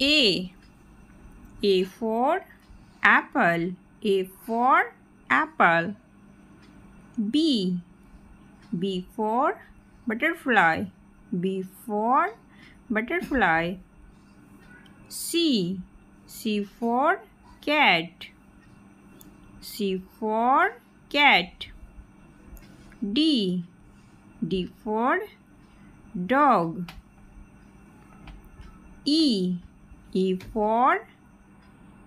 A. A for apple. A for apple. B. B for butterfly. B for butterfly. C. C for cat. C for cat. D. D for dog. E. E for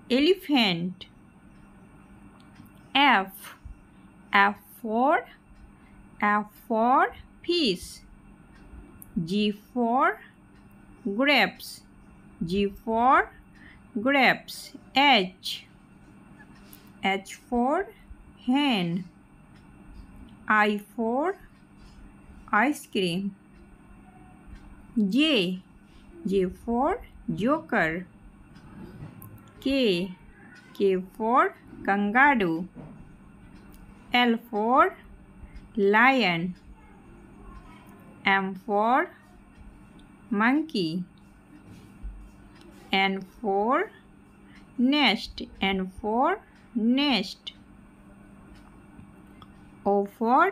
elephant. F. F for F for fish. G for grapes. G for grapes. H. H for hen. I for ice cream. J. J for joker. K. K for kangaroo. L for lion. M for monkey. N for nest. N for nest. O for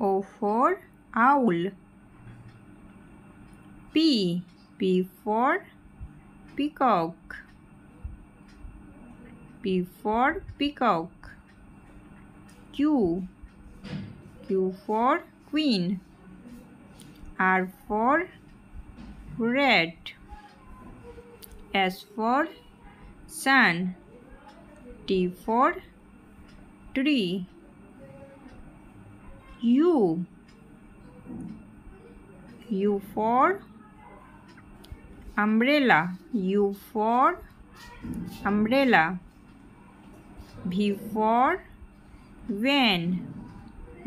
O for owl. P P for peacock. P for peacock. Q Q for queen. R for red. S for sun. T for tree. U U for umbrella. U for umbrella. V for van.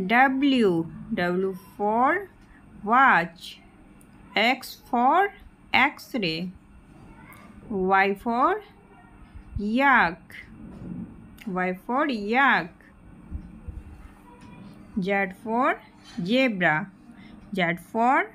W W for watch. X for X-ray. Y for yak. Y for yak. Z for zebra. Z for